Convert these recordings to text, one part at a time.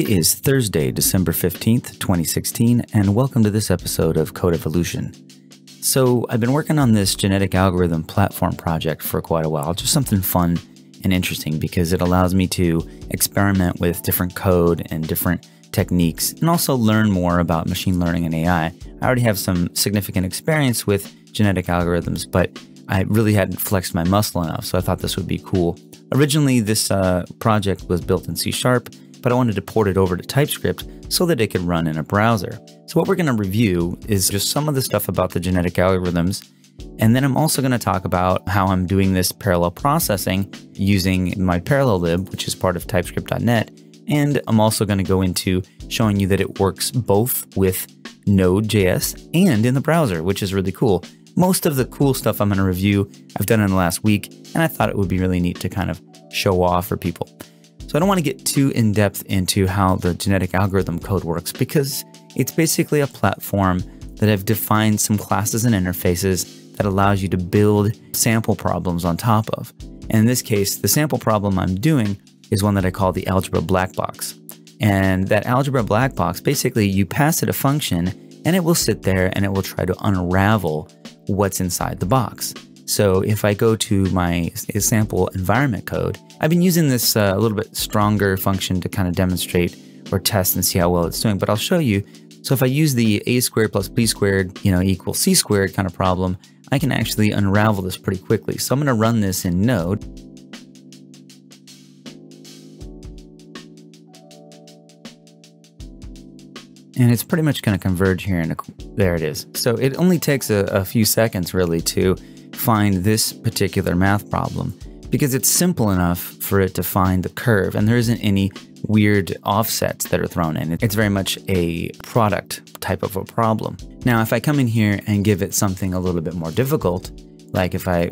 It is Thursday, December 15th, 2016, and welcome to this episode of Code Evolution. So, I've been working on this genetic algorithm platform project for quite a while, just something fun and interesting because it allows me to experiment with different code and different techniques and also learn more about machine learning and AI. I already have some significant experience with genetic algorithms, but I really hadn't flexed my muscle enough, so I thought this would be cool. Originally, this uh, project was built in C Sharp, but I wanted to port it over to TypeScript so that it could run in a browser. So what we're going to review is just some of the stuff about the genetic algorithms, and then I'm also going to talk about how I'm doing this parallel processing using my Parallellib, which is part of TypeScript.net, and I'm also going to go into showing you that it works both with Node.js and in the browser, which is really cool. Most of the cool stuff I'm going to review, I've done in the last week, and I thought it would be really neat to kind of show off for people. So I don't want to get too in depth into how the genetic algorithm code works because it's basically a platform that I've defined some classes and interfaces that allows you to build sample problems on top of. And in this case, the sample problem I'm doing is one that I call the algebra black box. And that algebra black box, basically you pass it a function and it will sit there and it will try to unravel what's inside the box. So if I go to my sample environment code, I've been using this uh, a little bit stronger function to kind of demonstrate or test and see how well it's doing, but I'll show you. So if I use the a squared plus b squared, you know, equals c squared kind of problem, I can actually unravel this pretty quickly. So I'm going to run this in Node. and it's pretty much going to converge here and there it is. So it only takes a, a, few seconds really to find this particular math problem because it's simple enough for it to find the curve and there isn't any weird offsets that are thrown in. It's very much a product type of a problem. Now, if I come in here and give it something a little bit more difficult, like if I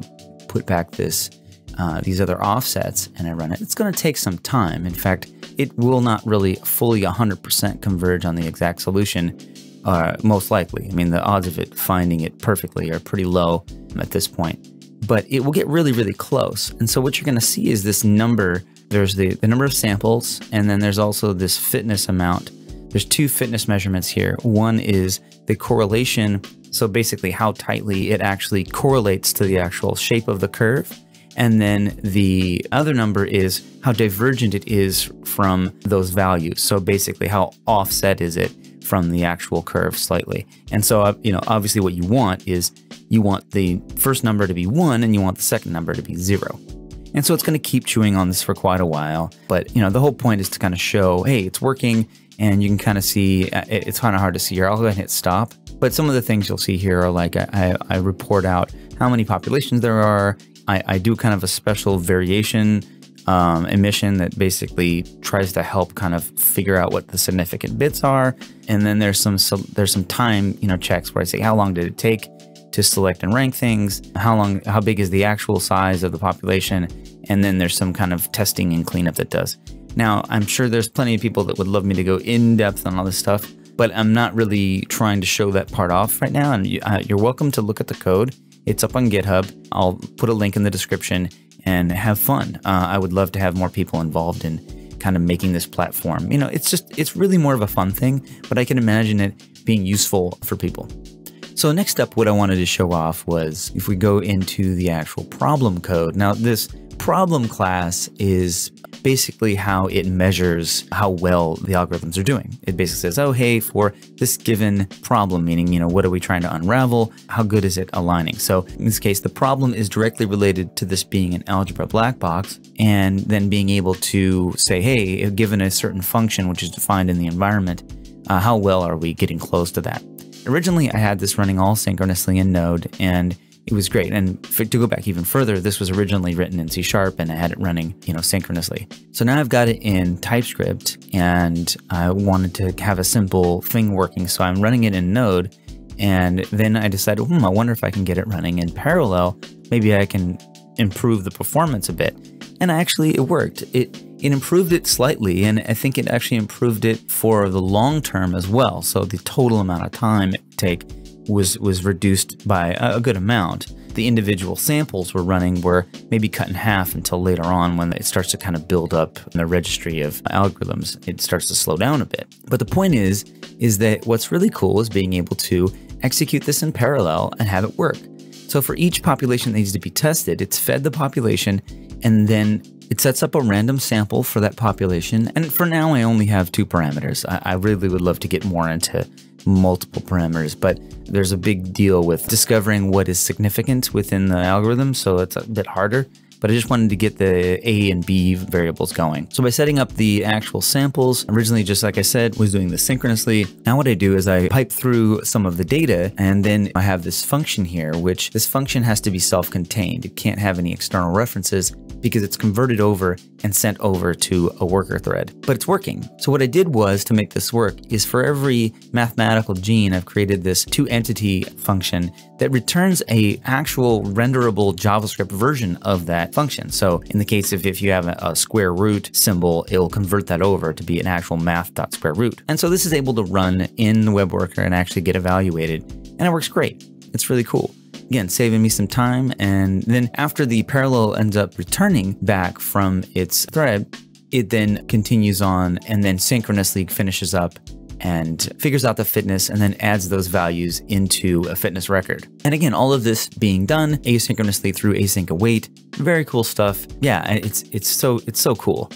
put back this uh, these other offsets and I run it, it's going to take some time. In fact, it will not really fully 100% converge on the exact solution, uh, most likely. I mean, the odds of it finding it perfectly are pretty low at this point, but it will get really, really close. And so what you're going to see is this number. There's the, the number of samples, and then there's also this fitness amount. There's two fitness measurements here. One is the correlation, so basically how tightly it actually correlates to the actual shape of the curve. And then the other number is how divergent it is from those values. So basically, how offset is it from the actual curve slightly. And so, uh, you know, obviously what you want is you want the first number to be one and you want the second number to be zero. And so it's going to keep chewing on this for quite a while. But, you know, the whole point is to kind of show, hey, it's working. And you can kind of see, uh, it's kind of hard to see here. I'll go ahead and hit stop. But some of the things you'll see here are like I, I report out how many populations there are, I, I do kind of a special variation um, emission that basically tries to help kind of figure out what the significant bits are. And then there's some so there's some time you know checks where I say how long did it take to select and rank things, how long, how big is the actual size of the population, and then there's some kind of testing and cleanup that does. Now I'm sure there's plenty of people that would love me to go in depth on all this stuff, but I'm not really trying to show that part off right now. And you, uh, you're welcome to look at the code it's up on GitHub. I'll put a link in the description and have fun. Uh, I would love to have more people involved in kind of making this platform. You know, it's just, it's really more of a fun thing, but I can imagine it being useful for people. So next up, what I wanted to show off was if we go into the actual problem code. Now this problem class is basically how it measures how well the algorithms are doing. It basically says, oh, hey, for this given problem, meaning, you know, what are we trying to unravel? How good is it aligning? So in this case, the problem is directly related to this being an algebra black box and then being able to say, hey, given a certain function, which is defined in the environment, uh, how well are we getting close to that? Originally, I had this running all synchronously in Node and it was great. And for, to go back even further, this was originally written in C Sharp and I had it running, you know, synchronously. So now I've got it in TypeScript and I wanted to have a simple thing working. So I'm running it in Node. And then I decided, hmm, I wonder if I can get it running in parallel. Maybe I can improve the performance a bit. And actually, it worked. It it improved it slightly, and I think it actually improved it for the long term as well. So the total amount of time it take was was reduced by a good amount. the individual samples we're running were maybe cut in half until later on when it starts to kind of build up in the registry of algorithms. It starts to slow down a bit. But the point is, is that what's really cool is being able to execute this in parallel and have it work. So for each population that needs to be tested, it's fed the population and then it sets up a random sample for that population. And for now, I only have two parameters. I, I really would love to get more into multiple parameters, but there's a big deal with discovering what is significant within the algorithm. So it's a bit harder but I just wanted to get the A and B variables going. So by setting up the actual samples, originally, just like I said, was doing this synchronously. Now what I do is I pipe through some of the data and then I have this function here, which this function has to be self-contained. It can't have any external references because it's converted over and sent over to a worker thread. But it's working. So what I did was to make this work is for every mathematical gene, I've created this toEntity function that returns a actual renderable JavaScript version of that function. So in the case of if you have a, square root symbol, it'll convert that over to be an actual math.square root. And so this is able to run in the web worker and actually get evaluated. And it works great. It's really cool. Again, saving me some time. And then after the parallel ends up returning back from its thread, it then continues on and then synchronously finishes up and figures out the fitness and then adds those values into a fitness record. And again, all of this being done asynchronously through async await. Very cool stuff. Yeah, it's it's so it's so cool.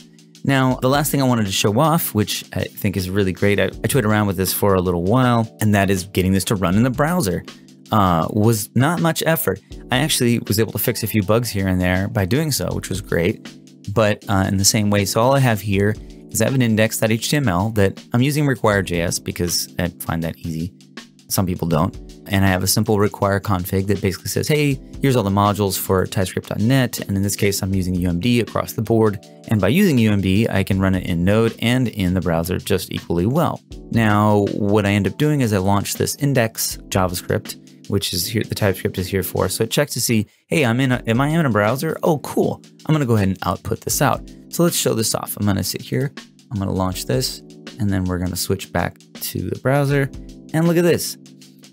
Now, the last thing I wanted to show off, which I think is really great, I, I toyed around with this for a little while, and that is getting this to run in the browser. Uh, was not much effort. I actually was able to fix a few bugs here and there by doing so, which was great. But uh, in the same way, so all I have here is I have an index.html that I'm using require.js because I find that easy. Some people don't. And I have a simple require config that basically says, hey, here's all the modules for TypeScript.net. And in this case, I'm using UMD across the board. And by using UMD, I can run it in Node and in the browser just equally well. Now, what I end up doing is I launch this index JavaScript which is here, the TypeScript is here for. So it checks to see, hey, I'm in a, am I in a browser? Oh, cool. I'm gonna go ahead and output this out. So let's show this off. I'm gonna sit here, I'm gonna launch this, and then we're gonna switch back to the browser. And look at this.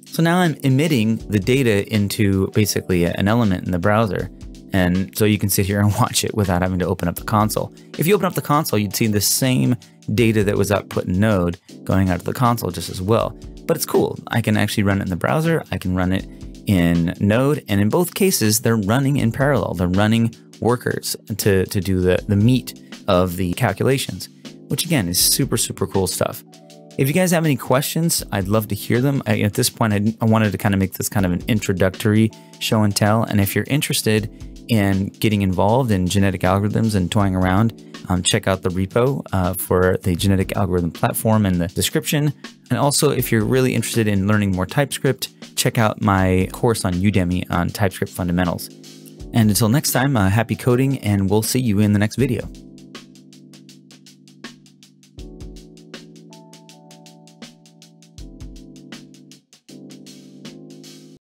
So now I'm emitting the data into basically an element in the browser. And so you can sit here and watch it without having to open up the console. If you open up the console, you'd see the same data that was output in Node going out of the console just as well but it's cool. I can actually run it in the browser, I can run it in Node, and in both cases, they're running in parallel. They're running workers to, to do the, the meat of the calculations, which again is super, super cool stuff. If you guys have any questions, I'd love to hear them. I, at this point, I, I wanted to kind of make this kind of an introductory show and tell. And if you're interested in getting involved in genetic algorithms and toying around, um, check out the repo uh, for the genetic algorithm platform in the description. And also, if you're really interested in learning more TypeScript, check out my course on Udemy on TypeScript fundamentals. And until next time, uh, happy coding, and we'll see you in the next video.